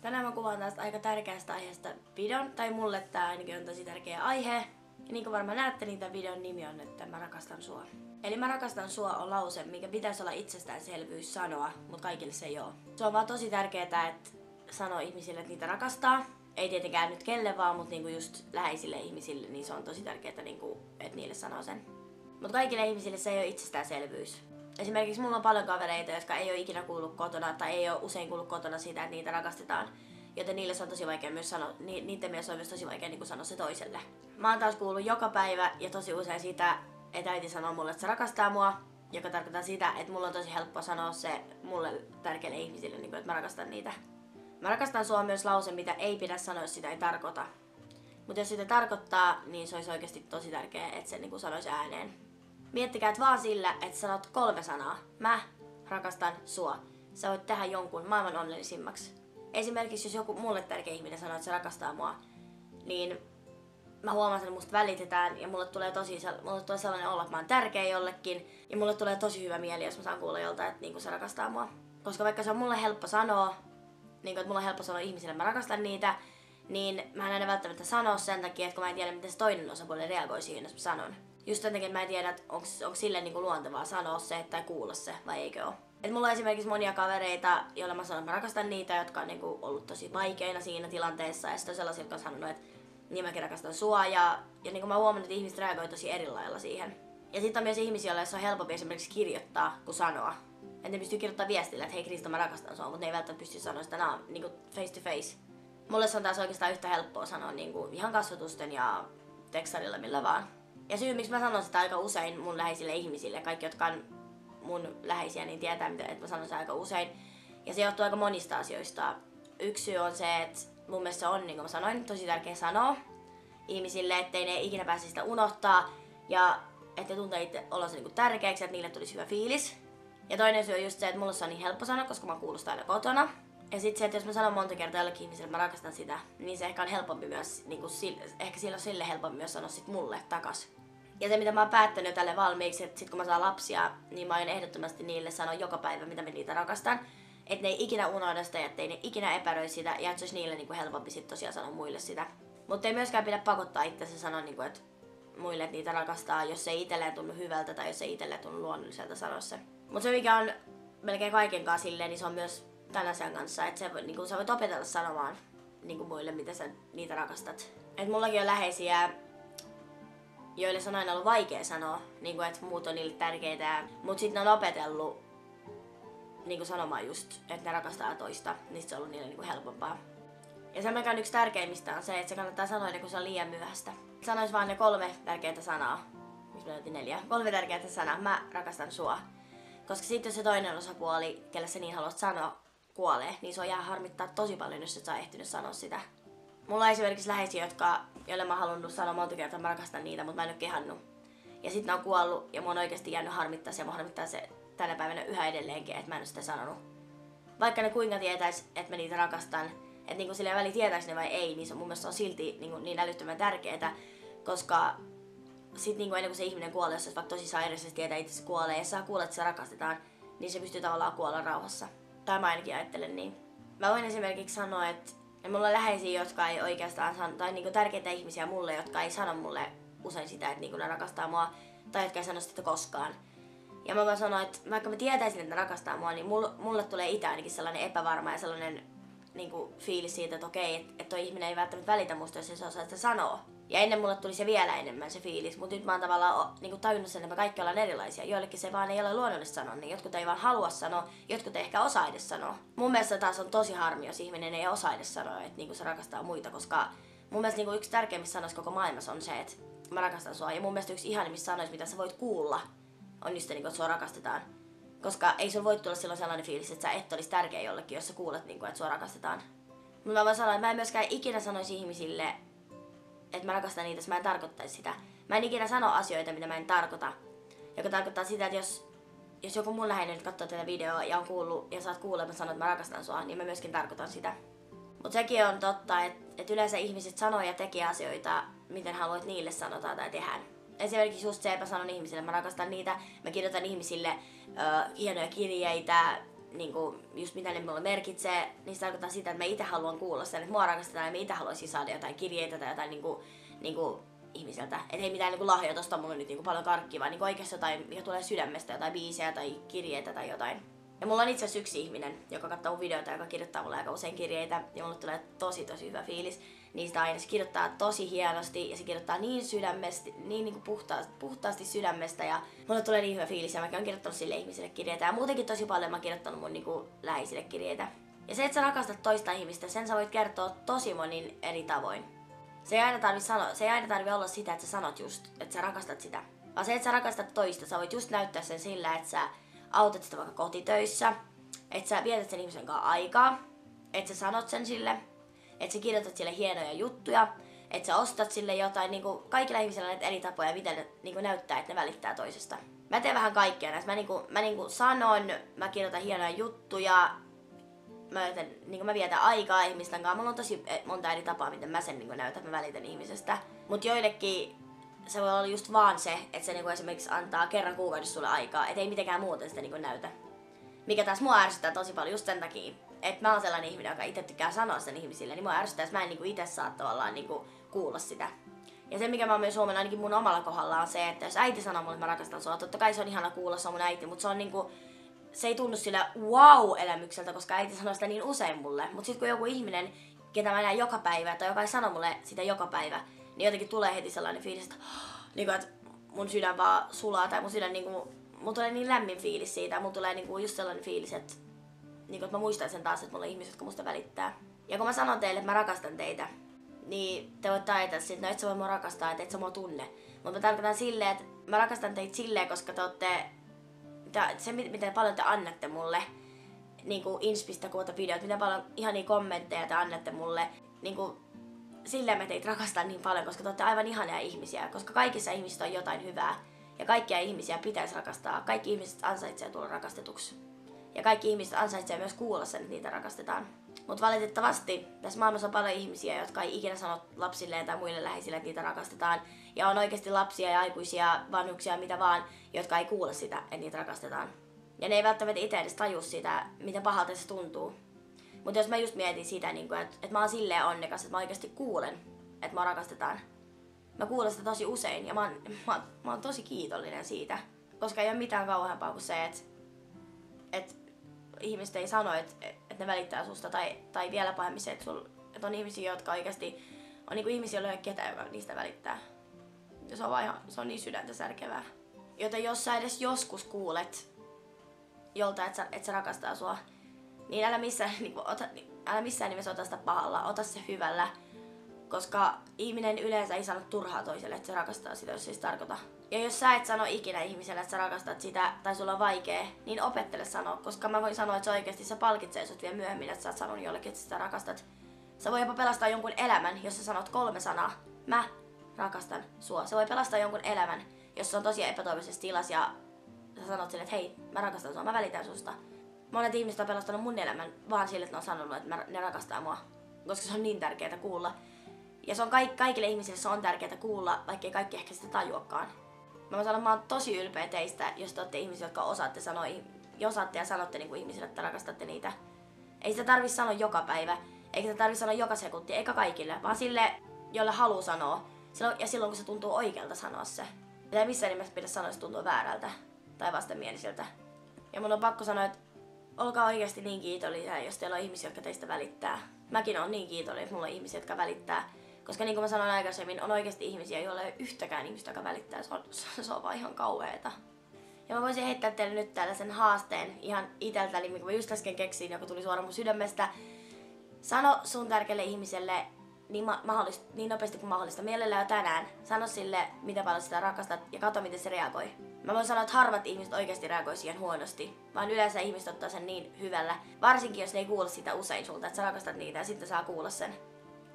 Tänään mä kuvaan tästä aika tärkeästä aiheesta videon, tai mulle tää ainakin on tosi tärkeä aihe. Ja niin kuin varmaan näette, niin tämän videon nimi on, että mä rakastan sua. Eli mä rakastan sua on lause, mikä pitäisi olla itsestäänselvyys sanoa, mutta kaikille se ei oo. Se on vaan tosi tärkeää, että sanoo ihmisille, että niitä rakastaa. Ei tietenkään nyt kelle vaan, mutta niinku just läheisille ihmisille, niin se on tosi tärkeää, niinku, että niille sanoo sen. Mutta kaikille ihmisille se ei ole itsestäänselvyys. Esimerkiksi mulla on paljon kavereita, jotka ei ole ikinä kuullut kotona tai ei ole usein kuullut kotona sitä, että niitä rakastetaan. Joten niille se on tosi vaikea myös sanoa, ni, niiden mielestä on myös tosi vaikea niin sanoa se toiselle. Mä oon taas kuullut joka päivä ja tosi usein sitä, että äiti sanoo mulle, että se rakastaa mua, joka tarkoittaa sitä, että mulla on tosi helppo sanoa se mulle tärkeille ihmisille, niin kuin, että mä rakastan niitä. Mä rakastan sua myös lause, mitä ei pidä sanoa, jos sitä ei tarkoita. Mutta jos sitä tarkoittaa, niin se olisi oikeasti tosi tärkeää, että se niin kuin sanoisi ääneen. Miettikää, vaan sillä, että sanot kolme sanaa. Mä rakastan sua. Sä voit tehdä jonkun maailman onnellisimmaksi. Esimerkiksi jos joku mulle tärkeä ihminen sanoo, että se rakastaa mua, niin mä huomaan, että musta välitetään ja mulle tulee, tosi, mulle tulee sellainen olo, että mä oon tärkeä jollekin. Ja mulle tulee tosi hyvä mieli, jos mä saan kuulla jolta, että niin se rakastaa mua. Koska vaikka se on mulle helppo sanoa, niin kuin, että mulla on helppo sanoa ihmisille, että mä rakastan niitä, niin mä en aina välttämättä sanoa sen takia, että kun mä en tiedä, miten se toinen osapuoli reagoi siihen, jos mä sanon. Just takia, että mä en tiedä, onko sille niinku luontevaa sanoa se tai kuulla se vai eikö ole. Et mulla on esimerkiksi monia kavereita, joilla mä sanon, että mä rakastan niitä, jotka on niinku ollut tosi vaikeina siinä tilanteessa. Ja sitten on sellaisia, jotka on sanonut, että niin mäkin rakastan sua. Ja, ja niinku mä huomannut, että ihmiset reagoi tosi eri lailla siihen. Ja sitten on myös ihmisiä, joilla on helpompi esimerkiksi kirjoittaa kuin sanoa. Että ne pystyy kirjoittamaan viestillä, että hei Krista, mä rakastan sua, mutta ne ei välttämättä pysty sanoa sitä naa, niin kuin face to face. Mulle se on taas oikeastaan yhtä helppoa sanoa niin kuin ihan kasvatusten ja tekstarilla millä vaan. Ja syy, miksi mä sanon sitä aika usein mun läheisille ihmisille, kaikki, jotka on mun läheisiä, niin tietää, että mä sanon sitä aika usein. Ja se johtuu aika monista asioista. Yksi syy on se, että mun mielestä se on, niin kuin mä sanoin, tosi tärkeä sanoa ihmisille, ettei ne ikinä pääse sitä unohtaa. Ja että tuntee itse olonsa niin tärkeäksi, että niille tulisi hyvä fiilis. Ja toinen syy on just se, että mulla se on niin helppo sanoa, koska mä kuulostan aina kotona. Ja sitten se, että jos mä sanon monta kertaa jollekin ihmiselle, että mä rakastan sitä, niin se ehkä on helpompi myös, niin kuin sille, ehkä sillä on sille helpompi myös sanoa sit mulle takas. Ja se, mitä mä oon päättänyt tälle valmiiksi, että sit kun mä saan lapsia, niin mä aion ehdottomasti niille sanoa joka päivä, mitä mä niitä rakastan. Että ne ei ikinä unohda sitä, että ei ne ikinä epäröi sitä, ja että se olisi niille niin kuin helpompi sit tosiaan sanoa muille sitä. Mutta ei myöskään pidä pakottaa itse sanoa, niin kuin, että muille, että niitä rakastaa, jos ei itselleen tunnu hyvältä tai jos ei itselleen tunnu luonnolliselta sanoa se. Mutta se, mikä on melkein kaiken kanssa silleen, niin se on myös tämän asian kanssa, että se, niin kuin, sä voit opetella sanomaan niin kuin muille, mitä sä niitä rakastat. Et mullakin on läheisiä, joille se on aina ollut vaikea sanoa, niin kuin, että muut on niille tärkeitä, mutta sitten ne on opetellut niin kuin sanomaan just, että ne rakastaa toista, niin se on ollut niille niin kuin helpompaa. Ja se, mikä on yksi tärkeimmistä, on se, että se kannattaa sanoa ennen se on liian myöhäistä. Sanois vaan ne kolme tärkeää sanaa. Mistä mä neljä? Kolme tärkeää sanaa. Mä rakastan sua. Koska sitten jos se toinen osapuoli, kelle sä niin haluat sanoa, kuolee, niin se on jää harmittaa tosi paljon, jos et saa ehtinyt sanoa sitä. Mulla on esimerkiksi läheisiä, jotka, joille mä halunnut sanoa monta kertaa, että mä rakastan niitä, mutta mä en ole kehannut. Ja sitten ne on kuollut ja mun on oikeasti jäänyt harmittaa se ja harmittaa se tänä päivänä yhä edelleenkin, että mä en ole sitä sanonut. Vaikka ne kuinka tietäis, että mä niitä rakastan, että niinku sille väli tietäis ne vai ei, niin se mun mielestä on silti niinku niin älyttömän tärkeää, koska sit niinku ennen kuin se ihminen kuolee, jos se vaikka tosi sairaasti tietää itse se kuolee ja saa kuulla, että se rakastetaan, niin se pystyy tavallaan kuolla rauhassa. Tai mä ainakin ajattelen niin. Mä voin esimerkiksi sanoa, että mulla on läheisiä, jotka ei oikeastaan sano, tai niinku tärkeitä ihmisiä mulle, jotka ei sano mulle usein sitä, että niinku ne rakastaa mua, tai jotka ei sano sitä koskaan. Ja mä voin sanoa, että vaikka mä tietäisin, että ne rakastaa mua, niin mulle, tulee itse ainakin sellainen epävarma ja sellainen niinku, fiilis siitä, että okei, että, että toi ihminen ei välttämättä välitä musta, jos se osaa sitä sanoa. Ja ennen mulle tuli se vielä enemmän se fiilis, mutta nyt mä oon tavallaan niin kuin tajunnut sen, että me kaikki ollaan erilaisia. Joillekin se vaan ei ole luonnollista sanoa, niin jotkut ei vaan halua sanoa, jotkut ei ehkä osaa edes sanoa. Mun mielestä taas on tosi harmi, jos ihminen ei osaa edes sanoa, että niin kuin se rakastaa muita, koska mun mielestä niin kuin yksi tärkeimmistä sanoista koko maailmassa on se, että mä rakastan sua. Ja mun mielestä yksi ihanimmista sanoista, mitä sä voit kuulla, on just niin kuin, että sua rakastetaan. Koska ei sun voi tulla silloin sellainen fiilis, että sä et olisi tärkeä jollekin, jos sä kuulet, niin kuin, että sua rakastetaan. Mutta mä voin sanoa, että mä en myöskään ikinä sanoisi ihmisille, että mä rakastan niitä, jos mä en tarkoittaisi sitä. Mä en ikinä sano asioita, mitä mä en tarkoita. Joka tarkoittaa sitä, että jos, jos joku mun läheinen nyt katsoo tätä videoa ja on kuullut ja saat kuulla, että mä sanon, että mä rakastan sua, niin mä myöskin tarkoitan sitä. Mutta sekin on totta, että, että yleensä ihmiset sanoo ja tekee asioita, miten haluat niille sanotaan tai tehdään. Esimerkiksi just se, että mä sanon ihmisille, mä rakastan niitä, mä kirjoitan ihmisille uh, hienoja kirjeitä, niin kuin, just mitä ne mulle merkitsee, niin se tarkoittaa sitä, että mä itse haluan kuulla sen, että mua rakastetaan ja mä itse haluaisin saada jotain kirjeitä tai jotain niin kuin, niin kuin, ihmiseltä. Että ei mitään niin lahjoja tosta mulle nyt niin kuin paljon karkkia, vaan niin oikeasti jotain, mikä tulee sydämestä, jotain biisejä tai kirjeitä tai jotain. Ja mulla on itse asiassa yksi ihminen, joka katsoo videoita, joka kirjoittaa mulle aika usein kirjeitä, ja mulle tulee tosi tosi hyvä fiilis niistä aina. Se kirjoittaa tosi hienosti ja se kirjoittaa niin sydämestä, niin, niin kuin puhtaasti, puhtaasti sydämestä ja mulle tulee niin hyvä fiilis ja mäkin oon kirjoittanut sille ihmiselle kirjeitä ja muutenkin tosi paljon mä oon kirjoittanut mun niin kuin, läheisille kirjeitä. Ja se, että sä rakastat toista ihmistä, sen sä voit kertoa tosi monin eri tavoin. Se ei aina tarvi, sanoa, se ei aina tarvi olla sitä, että sä sanot just, että sä rakastat sitä. Vaan se, että sä rakastat toista, sä voit just näyttää sen sillä, että sä autat sitä vaikka kotitöissä, että sä vietät sen ihmisen kanssa aikaa, että sä sanot sen sille, että sä kirjoitat sille hienoja juttuja, että sä ostat sille jotain, niin kuin kaikilla ihmisillä on näitä eri tapoja, miten ne niin kuin näyttää, että ne välittää toisesta. Mä teen vähän kaikkea näistä. Mä, niin kuin, mä niin kuin sanon, mä kirjoitan hienoja juttuja, mä, yritän, niin kuin mä vietän aikaa ihmisten kanssa. Mulla on tosi eh, monta eri tapaa, miten mä sen niin kuin näytän, mä välitän ihmisestä. Mutta joillekin se voi olla just vaan se, että se niin kuin esimerkiksi antaa kerran kuukaudessa sulle aikaa, et ei mitenkään muuten sitä niin kuin näytä. Mikä taas mua ärsyttää tosi paljon just sen takia, että mä oon sellainen ihminen, joka itse tykkää sanoa sen ihmisille, niin mua ärsyttää, että mä en niinku itse saa tavallaan niinku kuulla sitä. Ja se, mikä mä oon myös huomannut ainakin mun omalla kohdalla on se, että jos äiti sanoo mulle, että mä rakastan sua, totta kai se on ihana kuulla, se on mun äiti, mutta se on niinku, se ei tunnu sillä wow-elämykseltä, koska äiti sanoo sitä niin usein mulle. Mutta sitten kun joku ihminen, ketä mä näen joka päivä, tai joka ei sano mulle sitä joka päivä, niin jotenkin tulee heti sellainen fiilis, että, kuin, että mun sydän vaan sulaa, tai mun sydän niin kuin, mun tulee niin lämmin fiilis siitä, mun tulee niin kuin just sellainen fiilis, että niin että mä muistan sen taas, että mulla on ihmiset, jotka musta välittää. Ja kun mä sanon teille, että mä rakastan teitä, niin te voitte ajatella että no et sä voi mua rakastaa, että et sä mua tunne. Mutta mä tarkoitan silleen, että mä rakastan teitä silleen, koska te olette, se miten paljon te annatte mulle, niin kuin inspistä kuota videot, miten paljon ihania kommentteja te annatte mulle, niin kuin silleen mä teitä rakastan niin paljon, koska te olette aivan ihania ihmisiä, koska kaikissa ihmisissä on jotain hyvää. Ja kaikkia ihmisiä pitäisi rakastaa. Kaikki ihmiset ansaitsevat tulla rakastetuksi. Ja kaikki ihmiset ansaitsee myös kuulla sen, että niitä rakastetaan. Mutta valitettavasti tässä maailmassa on paljon ihmisiä, jotka ei ikinä sano lapsilleen tai muille läheisille, että niitä rakastetaan. Ja on oikeasti lapsia ja aikuisia, vanhuksia, mitä vaan, jotka ei kuule sitä, että niitä rakastetaan. Ja ne ei välttämättä itse edes taju sitä, miten pahalta se tuntuu. Mutta jos mä just mietin sitä, niin että, että mä oon silleen onnekas, että mä oikeasti kuulen, että mä rakastetaan. Mä kuulen sitä tosi usein ja mä oon, mä, mä oon tosi kiitollinen siitä. Koska ei ole mitään kauheampaa kuin se, että, että ihmiset ei sano, että, että ne välittää susta, tai, tai vielä pahemmin se, että, sul, että on ihmisiä, jotka oikeasti on niin kuin ihmisiä, joilla ei ole ketään, joka niistä välittää. Ja se on, vaan ihan, se on niin sydäntä särkevää. Joten jos sä edes joskus kuulet jolta, että että sä rakastaa sua, niin älä missään, niin kuin, ota, älä missään nimessä ota sitä pahalla, ota se hyvällä. Koska ihminen yleensä ei sano turhaa toiselle, että se rakastaa sitä, jos se ei tarkoita. Ja jos sä et sano ikinä ihmiselle, että sä rakastat sitä tai sulla on vaikea, niin opettele sanoa, koska mä voin sanoa, että se oikeasti se palkitsee sut vielä myöhemmin, että sä oot sanonut jollekin, että sitä rakastat. Sä voi jopa pelastaa jonkun elämän, jos sä sanot kolme sanaa. Mä rakastan sua. Se voi pelastaa jonkun elämän, jos se on tosi epätoivoisessa tilassa ja sä sanot sille, että hei, mä rakastan sua, mä välitän susta. Monet ihmiset on pelastanut mun elämän vaan sille, että ne on sanonut, että ne rakastaa mua. Koska se on niin tärkeää kuulla. Ja se on kaik- kaikille ihmisille se on tärkeää kuulla, vaikkei kaikki ehkä sitä tajuakaan. Mä että mä oon tosi ylpeä teistä, jos te olette ihmisiä, jotka osaatte sanoa, osaatte ja sanotte niin kuin ihmisille, että rakastatte niitä. Ei sitä tarvi sanoa joka päivä, eikä sitä tarvi sanoa joka sekunti, eikä kaikille, vaan sille, jolle haluaa sanoa. Silloin, ja silloin, kun se tuntuu oikealta sanoa se. Ei missään nimessä pidä sanoa, se tuntuu väärältä tai vastenmieliseltä. Ja mun on pakko sanoa, että olkaa oikeasti niin kiitollisia, jos teillä on ihmisiä, jotka teistä välittää. Mäkin olen niin kiitollinen, että mulla on ihmisiä, jotka välittää koska niin kuin mä sanoin aikaisemmin, on oikeasti ihmisiä, joilla ei ole yhtäkään ihmistä, joka välittää. Se on, se on vaan ihan kauheeta. Ja mä voisin heittää teille nyt tällaisen haasteen ihan iteltäni, mikä mä just äsken keksin, joka tuli suoraan mun sydämestä. Sano sun tärkeälle ihmiselle niin, ma- niin nopeasti kuin mahdollista, mielellään jo tänään. Sano sille, mitä paljon sitä rakastat ja katso, miten se reagoi. Mä voin sanoa, että harvat ihmiset oikeasti reagoi siihen huonosti, vaan yleensä ihmiset ottaa sen niin hyvällä. Varsinkin, jos ne ei kuule sitä usein sulta, että sä rakastat niitä ja sitten saa kuulla sen.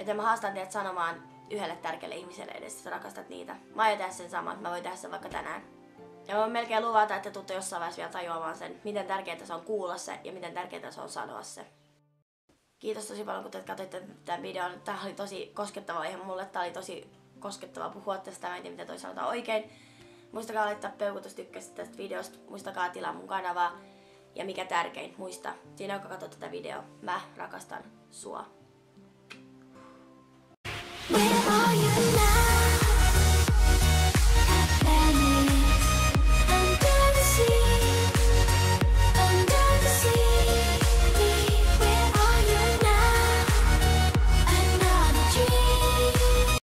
Joten mä haastan teidät sanomaan yhdelle tärkeälle ihmiselle edes, että rakastat niitä. Mä aion tehdä sen saman, mä voin tehdä sen vaikka tänään. Ja mä voin melkein luvata, että tuutte jossain vaiheessa vielä tajuamaan sen, miten tärkeää se on kuulla se ja miten tärkeää se on sanoa se. Kiitos tosi paljon, kun te katsoitte tämän videon. Tämä oli tosi koskettava ihan mulle. Tämä oli tosi koskettava puhua tästä. Mä en tiedä, mitä toi sanotaan oikein. Muistakaa laittaa peukut, jos tykkäsit tästä videosta. Muistakaa tilaa mun kanavaa. Ja mikä tärkein, muista, siinä joka katsoo tätä videoa, mä rakastan sua. We